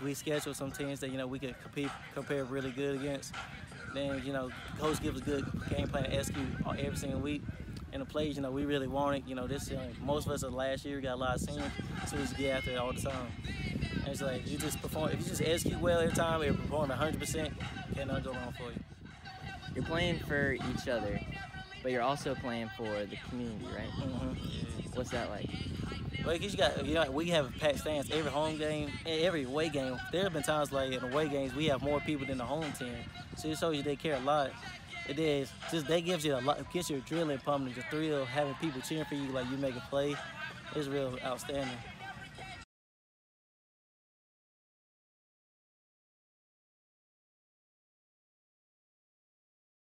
We schedule some teams that you know we could compete, compare really good against. Then you know, coach gives us good game plan to execute every single week. And the plays, you know, we really want it. You know, this uh, most of us are last year we got a lot of seniors, so we just get after it all the time. And it's like you just perform. If you just execute well every time, you perform 100, percent can't nothing go wrong for you. You're playing for each other, but you're also playing for the community, right? Mm-hmm. Yeah. What's that like? Well, you got, you know, we have a packed stands every home game, every away game. There have been times like in away games we have more people than the home team, so it shows you they care a lot. It is just that gives you a lot, gets your adrenaline pumping, the thrill of having people cheering for you like you make a play. It's real outstanding.